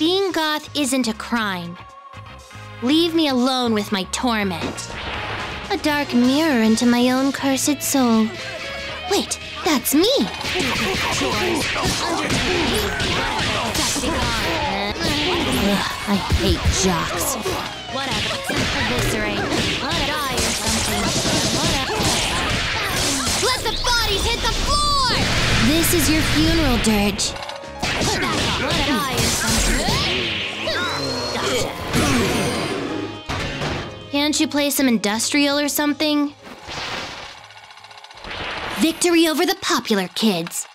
Being goth isn't a crime. Leave me alone with my torment. A dark mirror into my own cursed soul. Wait, that's me! Ugh, I hate jocks. Let the bodies hit the floor! This is your funeral dirge. Can't you play some industrial or something? Victory over the popular kids.